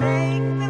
make